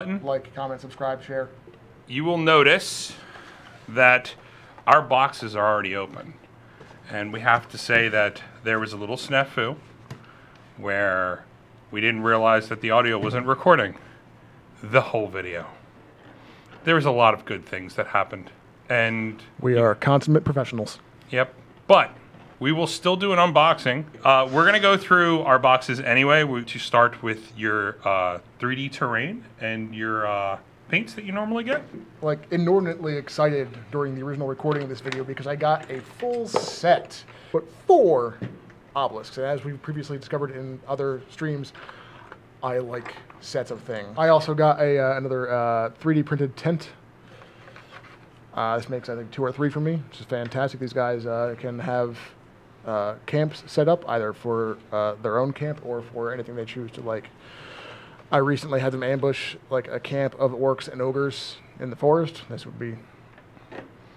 Like, comment, subscribe, share. you will notice that our boxes are already open. And we have to say that there was a little snafu where we didn't realize that the audio wasn't recording the whole video. There was a lot of good things that happened. And We are consummate professionals. Yep. But we will still do an unboxing. Uh, we're going to go through our boxes anyway we- to start with your uh, 3D terrain and your uh, paints that you normally get. Like, inordinately excited during the original recording of this video because I got a full set, but four obelisks. And as we previously discovered in other streams, I like sets of things. I also got a uh, another uh, 3D printed tent. Uh, this makes I think two or three for me, which is fantastic. These guys uh, can have uh, camps set up either for uh, their own camp or for anything they choose to like. I recently had them ambush like a camp of orcs and ogres in the forest. This would be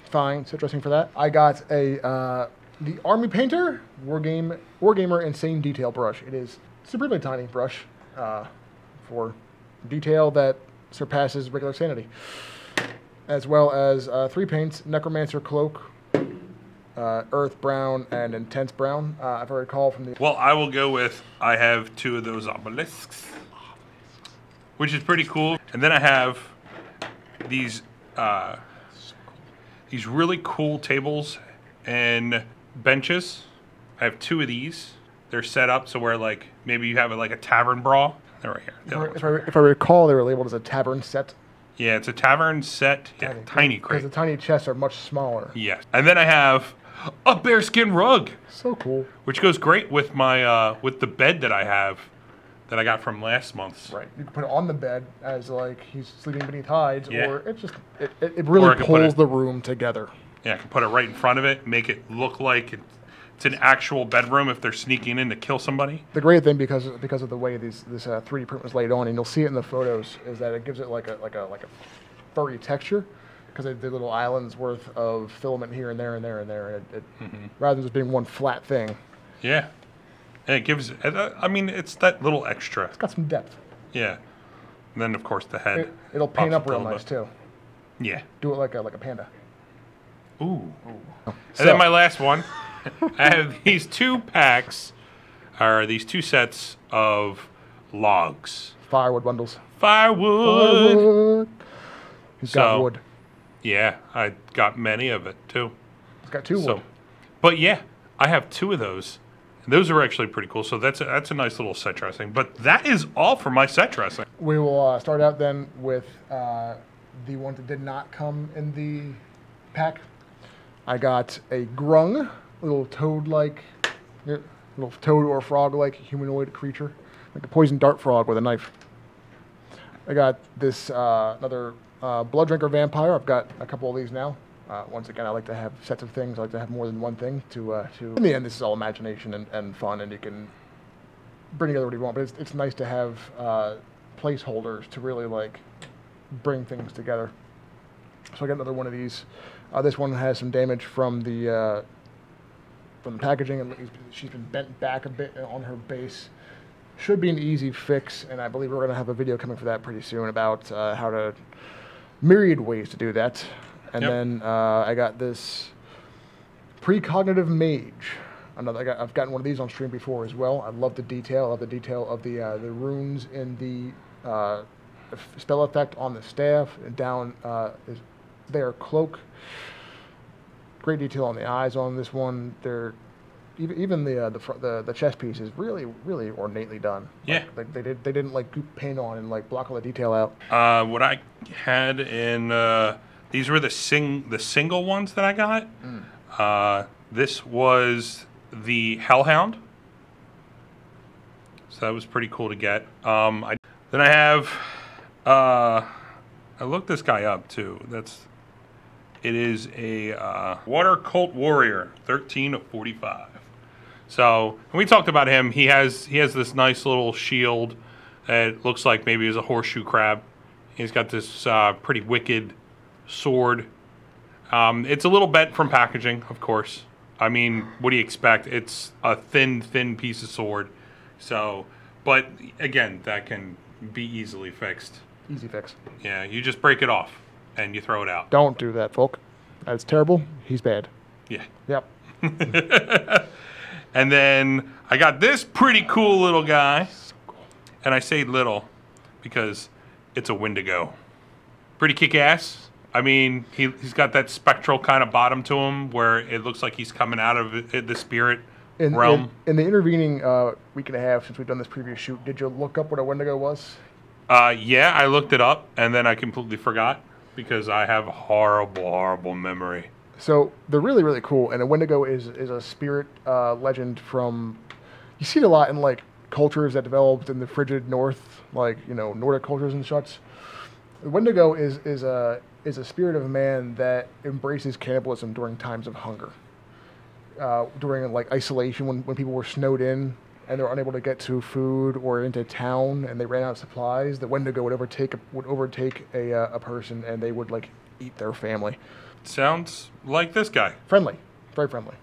fine. It's interesting for that. I got a uh, the Army Painter Wargame Wargamer Insane Detail brush. It is supremely tiny brush uh, for detail that surpasses regular sanity, as well as uh, three paints: Necromancer Cloak, uh, Earth Brown, and Intense Brown. Uh, if I recall from the Well, I will go with I have two of those obelisks, which is pretty cool. And then I have these uh, these really cool tables and benches. I have two of these. They're set up so where like maybe you have a, like a tavern brawl. They're right here. The other if I, if I recall, they were labeled as a tavern set. Yeah, it's a tavern set. Yeah, tiny Because the tiny chests are much smaller. Yes. And then I have a bearskin rug. So cool. which goes great with my uh, with the bed that I have that I got from last month's. Right. You can put it on the bed as like he's sleeping beneath hides, Yeah. or it just it, it, really I could put pulls it- the room together. Yeah, I can put it right in front of it, make it look like it- it's an actual bedroom if they're sneaking in to kill somebody. The great thing because because of the way these this uh, 3D print was laid on, and you'll see it in the photos, is that it gives it like a like a like a furry texture because they did little islands worth of filament here and there and there and there. It, it, Mm-hmm. Rather than just being one flat thing, Yeah, and it gives. uh, I mean, it's that little extra. it's got some depth. Yeah. And then of course the head. It, it'll paint up real nice too. Yeah. Do it like a like a panda. Ooh. And So- then my last one, I have these two packs, or these two sets of logs, Firewood bundles. firewood. Firewood. He's got wood. Yeah, I got many of it too. It's got two wood. So, but yeah, I have two of those. Those are actually pretty cool. So that's a, that's a nice little set dressing. But that is all for my set dressing. We will uh, start out then with uh, the one that did not come in the pack. I got a grung, little toad-like, little toad or frog-like humanoid creature, like a poison dart frog with a knife. I got this uh, another uh, blood drinker vampire. I've got a couple of these now. Uh, once again, I like to have sets of things. I like to have more than one thing to uh, to. In the end, this is all imagination and, and fun, and you can bring together what you want. But it's, it's nice to have uh, placeholders to really like bring things together. So I got another one of these. Uh, this one has some damage from the uh, from the packaging, and she's been bent back a bit on her base. Should be an easy fix, and I believe we're going to have a video coming for that pretty soon about uh, how to myriad ways to do that. And Yep. then uh, I got this precognitive mage. Another, I got, I've gotten one of these on stream before as well. I love the detail. I love the detail of the uh, the runes in the uh, spell effect on the staff and down uh, is their cloak. Great detail on the eyes on this one. They're even, the, uh, the fr- the the chest piece is really really ornately done. Yeah. Like, like they did they didn't like goop paint on and like block all the detail out. Uh, what I had in uh, these were the sing the single ones that I got. Uh, this was the Hellhound. So that was pretty cool to get. Um, I, then I have uh, I looked this guy up too. That's it is a uh, Water Cult Warrior, thirteen of forty-five. So we talked about him, he has he has this nice little shield that looks like maybe it's a horseshoe crab. He's got this uh, pretty wicked sword. Um, it's a little bent from packaging, of course. I mean, what do you expect? It's a thin, thin piece of sword. So, but again, that can be easily fixed. Easy fix. Yeah, you just break it off and you throw it out. Don't do that, folk. That's terrible. He's bad. Yeah. Yep. And then I got this pretty cool little guy. And I say little because it's a Wendigo. Pretty kick ass. I mean, he, he's got that spectral kind of bottom to him where it looks like he's coming out of it- the spirit In, realm. in, in the intervening uh, week and a half since we've done this previous shoot, did you look up what a Wendigo was? Uh, yeah, I looked it up and then I completely forgot because I have a horrible, horrible memory. So they're really, really cool. And a Wendigo is is a spirit uh, legend from. You see it a lot in like cultures that developed in the frigid north, like you know Nordic cultures and such. The Wendigo is is a is a spirit of a man that embraces cannibalism during times of hunger. Uh, during like isolation, when, when people were snowed in and they were unable to get to food or into town, and they ran out of supplies, the Wendigo would overtake would overtake a uh, a person, and they would like eat their family. Sounds like this guy. Friendly, very friendly.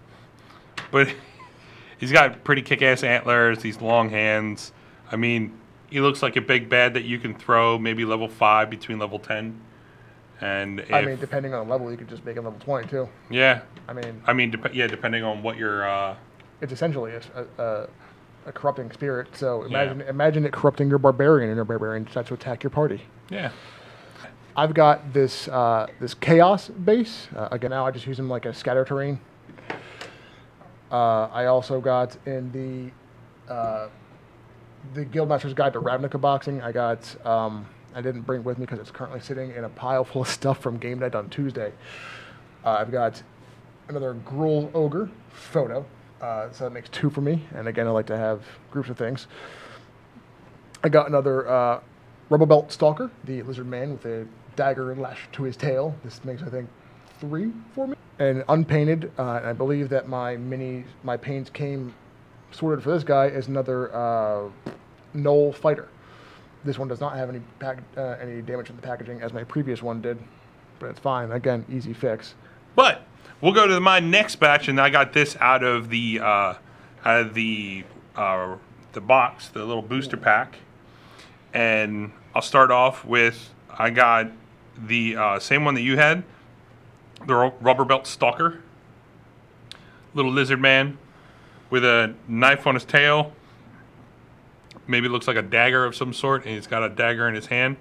But he's got pretty kick ass antlers, these long hands. I mean, he looks like a big bad that you can throw maybe level 5 between level 10. And if, I mean, depending on the level, you could just make it level 20 too. yeah. I mean, I mean, dep- yeah, depending on what your. Uh, it's essentially a, a, a, a corrupting spirit. So imagine imagine it corrupting your barbarian, and your barbarian decides to attack your party. yeah. I've got this uh, this chaos base. Uh, again, now I just use them like a scatter terrain. Uh, I also got in the uh, the Guildmaster's Guide to Ravnica Boxing. I got um, I didn't bring it with me because it's currently sitting in a pile full of stuff from Game Night on Tuesday. Uh, I've got another Gruul Ogre photo, uh, so that makes two for me. And again, I like to have groups of things. I got another uh, Rubblebelt Stalker, the lizard man with a dagger lashed to his tail. This makes, I think, three for me. And unpainted, uh, and I believe that my mini, my paints came sorted for this guy is another uh, Gnoll Fighter. This one does not have any pack, uh, any damage in the packaging as my previous one did, but it's fine. Again, easy fix. But we'll go to my next batch, and I got this out of the uh, out of the uh, the box, the little booster pack. And I'll start off with I got the uh, same one that you had, the ru- rubblebelt stalker, little lizard man with a knife on his tail. Maybe looks like a dagger of some sort, and he's got a dagger in his hand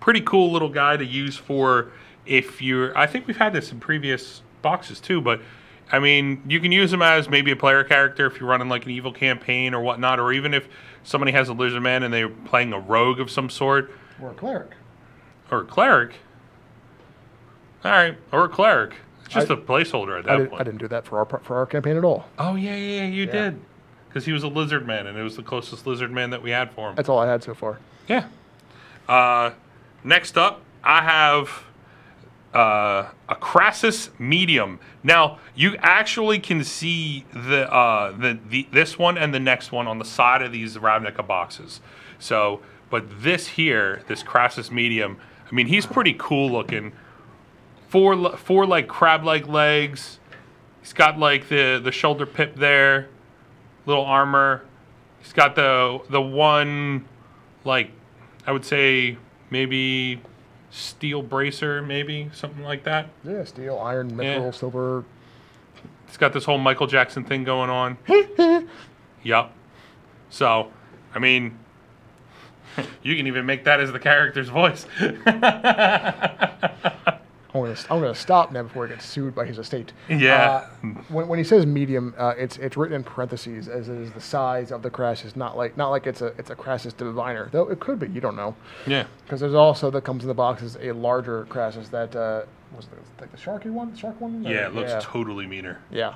pretty cool little guy to use for if you're I think we've had this in previous boxes too, but I mean you can use him as maybe a player character if you're running like an evil campaign or whatnot, or even if somebody has a lizard man and they're playing a rogue of some sort, Or a cleric. Or a cleric. Alright, or a cleric. It's just I- a placeholder at that I, did, point. I didn't do that for our for our campaign at all. Oh yeah, yeah, yeah, you Yeah. did. Because he was a lizard man and it was the closest lizard man that we had for him. That's all I had so far. Yeah. Uh, next up, I have uh, a Krasis medium. Now you actually can see the, uh, the the this one and the next one on the side of these Ravnica boxes. So, but this here, this Krasis medium, I mean, he's pretty cool looking. Four four like crab like legs. He's got like the the shoulder pip there, little armor. He's got the the one like I would say maybe steel bracer, maybe something like that. Yeah, steel, iron, mithril, Yeah. silver. It's got this whole Michael Jackson thing going on. yep. So, I mean, you can even make that as the character's voice. I'm gonna, I'm gonna stop now before he gets sued by his estate. Yeah. Uh, when, when he says medium, uh, it's it's written in parentheses as is the size of the Krasis, not like not like it's a it's a Krasis diviner. Though it could be, you don't know, yeah. because there's also that comes in the box is a larger Krasis that uh, was it like the sharky one, the shark one. Yeah, it looks yeah. totally meaner. yeah.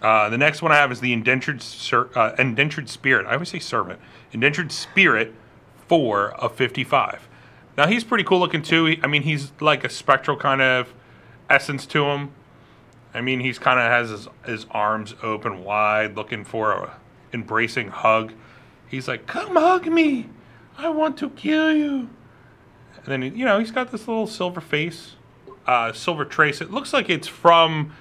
Uh, the next one I have is the indentured ser- uh, indentured spirit. I always say servant. Indentured spirit four of fifty five. Now he's pretty cool looking too. I mean, he's like a spectral kind of essence to him. I mean, he's kind of has his, his arms open wide, looking for a embracing hug. He's like, "Come hug me, I want to kill you." And then you know he's got this little silver face, uh, silver trace. It looks like it's from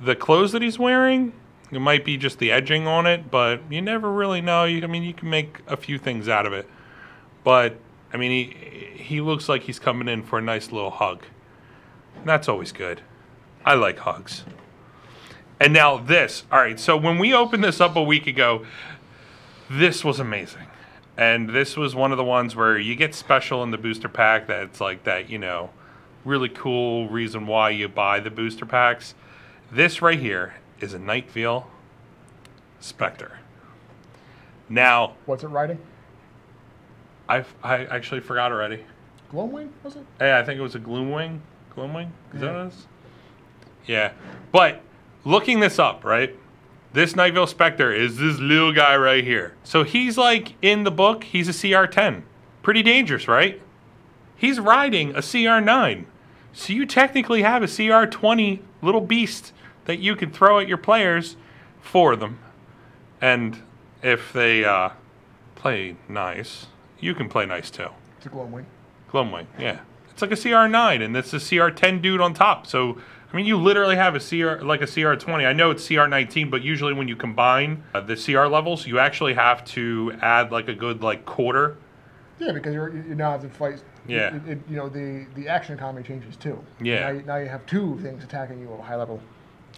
the clothes that he's wearing. It might be just the edging on it, but you never really know. You, I mean, you can make a few things out of it. but I mean, he he looks like he's coming in for a nice little hug. That's always good. I like hugs. And now this. All right. So when we opened this up a week ago, this was amazing. And this was one of the ones where you get special in the booster pack that's like that, you know, really cool reason why you buy the booster packs. This right here is a Night Veil Spectre. Now, What's it riding? I've, I actually forgot already. Gloomwing was it? Hey, I think it was a Gloomwing. Gloomwing? Is that Yeah. what it is? Yeah. But looking this up, right? This Night Veil Spectre is this little guy right here. So he's like in the book, he's a CR10. Pretty dangerous, right? He's riding a CR9. So you technically have a CR20 little beast that you can throw at your players for them. And if they uh, play nice, you can play nice too. It's a Gloamwing. Gloomwing, yeah. It's like a CR9, and it's a CR10 dude on top. So, I mean, you literally have a CR, like a CR20. I know it's CR19, but usually when you combine uh, the CR levels, you actually have to add like a good like quarter. Yeah, because you're, you now have to fight. Yeah. It, it, you know, the, the action economy changes too. Yeah. Now you, now you have two things attacking you at a high level.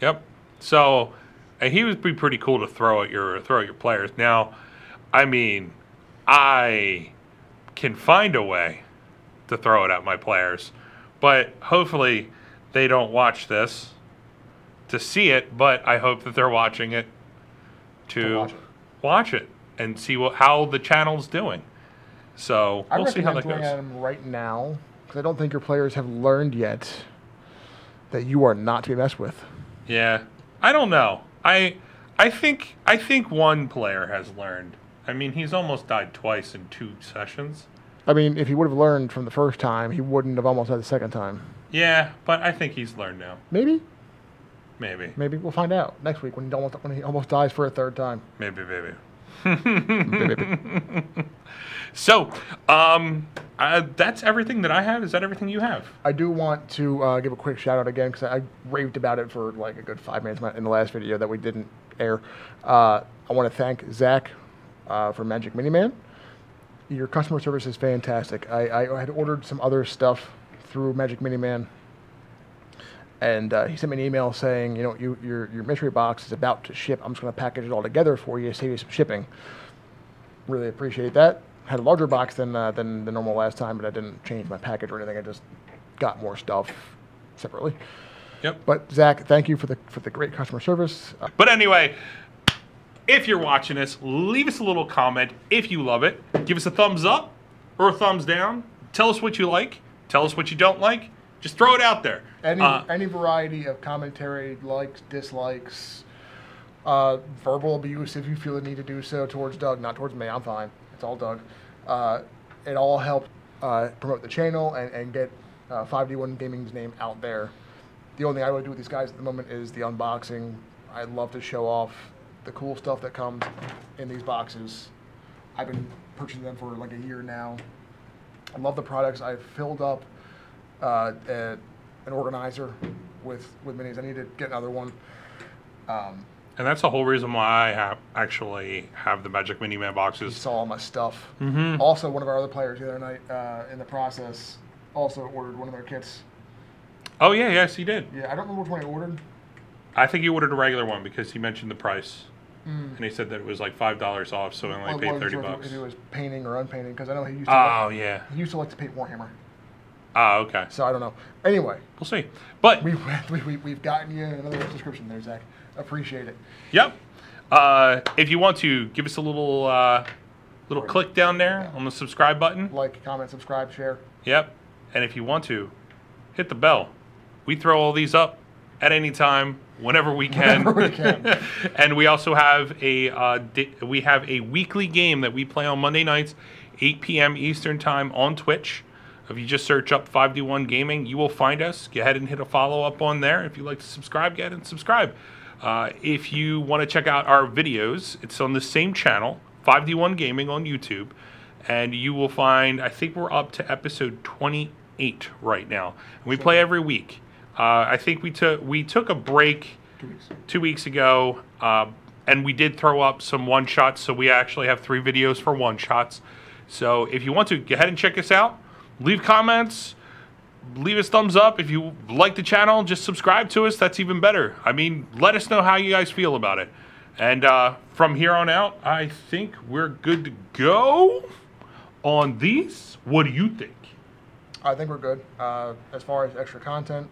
Yep. So, and he would be pretty cool to throw at your throw at your players. Now, I mean, I can find a way to throw it at my players, but hopefully they don't watch this to see it. But I hope that they're watching it to, To watch it. watch it and see what how the channel's doing. So I we'll see how that goes. at them right now because I don't think your players have learned yet that you are not to be messed with. Yeah, I don't know. I I think I think one player has learned. I mean, he's almost died twice in two sessions. I mean, if he would have learned from the first time, he wouldn't have almost had the second time. Yeah, but I think he's learned now. Maybe, Maybe, maybe we'll find out next week when he almost when he almost dies for a third time. maybe, maybe. So, um, uh, that's everything that I have. Is that everything you have? I do want to uh, give a quick shout out again because I raved about it for like a good five minutes in the last video that we didn't air. Uh, I want to thank Zach uh, for Magic Mini Man. Your customer service is fantastic. I, I had ordered some other stuff through Magic Mini Man, and uh, he sent me an email saying, you know, you, your your mystery box is about to ship. I'm just going to package it all together for you, save you some shipping. Really appreciate that. Had a larger box than uh, than the normal last time, but I didn't change my package or anything. I just got more stuff separately. Yep. But Zach, thank you for the for the great customer service. Uh, But anyway, if you're watching this, leave us a little comment if you love it. Give us a thumbs up or a thumbs down. Tell us what you like. Tell us what you don't like. Just throw it out there. any Uh, any variety of commentary, likes, dislikes, uh, verbal abuse, if you feel the need to do so towards Doug, not towards me. I'm fine. It's all Doug. Uh, it all helped uh, promote the channel and, and get uh, 5D1 Gaming's name out there. The only thing I would do with these guys at the moment is the unboxing. I love to show off the cool stuff that comes in these boxes. I've been purchasing them for like a year now. I love the products. I've filled up uh, a, an organizer with with minis. I need to get another one. Um, and that's the whole reason why I have actually have the Magic Mini Man you boxes. saw all my stuff. Mhm. Also, one of our other players the other night uh, in the process also ordered one of their kits. Oh yeah, yes, he did. Yeah, I don't remember which one he ordered. I think he ordered a regular one because he mentioned the price, and he said that it was like five dollars off, so he only Well, paid thirty bucks. If it was painting or unpainting, because I know he used to. Oh like, yeah. he used to like to paint Warhammer. Ah okay. So I don't know. Anyway, We'll see. But we've we, we, we've gotten you another subscription there, Zach. Appreciate it. Yep. Uh, if you want to give us a little uh, little click down there on the subscribe button. Like, comment, subscribe, share. Yep. And if you want to, hit the bell. We throw all these up at any time, whenever we can. Whenever we can. and we also have a uh, we have a weekly game that we play on Monday nights, 8 p.m. Eastern time on Twitch. If you just search up 5D1 Gaming, you will find us. Go ahead and hit a follow up on there. If you'd like to subscribe, go ahead and subscribe. Uh, if you want to check out our videos, it's on the same channel, 5D1 Gaming on YouTube. And you will find, I think we're up to episode 28 right now. And we play every week. Uh, I think we took we took a break Two weeks. two weeks ago, uh, and we did throw up some one shots. So we actually have three videos for one shots. So if you want to, go ahead and check us out. Leave comments. Leave us thumbs up. If you like the channel, just subscribe to us. That's even better. I mean, let us know how you guys feel about it. And uh, from here on out, I think we're good to go on these. What do you think? I think we're good. Uh, as far as extra content,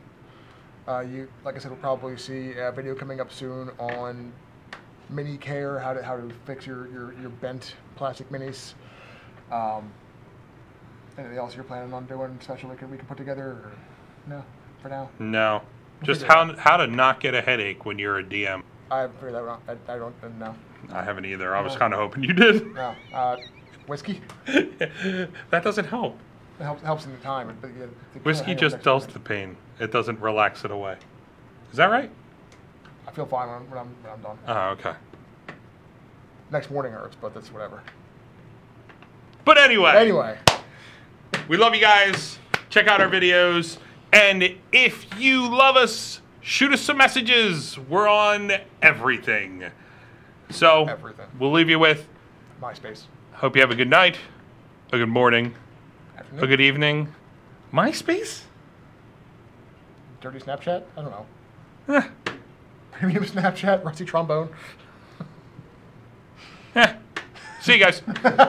uh, you like I said, we'll probably see a video coming up soon on mini care, how to how to fix your your, your bent plastic minis. Um, anything else you're planning on doing special we can we can put together? Or no, for now. No. Just how, how to not get a headache when you're a DM. I haven't figured that out. I, I don't uh, know. I haven't either. I was kind of hoping you did. No. Uh, whiskey. that doesn't help. It helps helps in the time. But, yeah, the Whiskey just dulls the pain. It doesn't relax it away. Is that right? I feel fine when I'm, when I'm, when I'm done. Oh, okay. Next morning hurts, but that's whatever. But anyway, Anyway, we love you guys. Check out our videos. And if you love us, shoot us some messages. We're on everything. So, Everything. we'll leave you with MySpace. hope you have a good night, a good morning, Afternoon. a good evening. MySpace? Dirty Snapchat? I don't know. Eh. Premium Snapchat, rusty trombone. Eh. See you guys.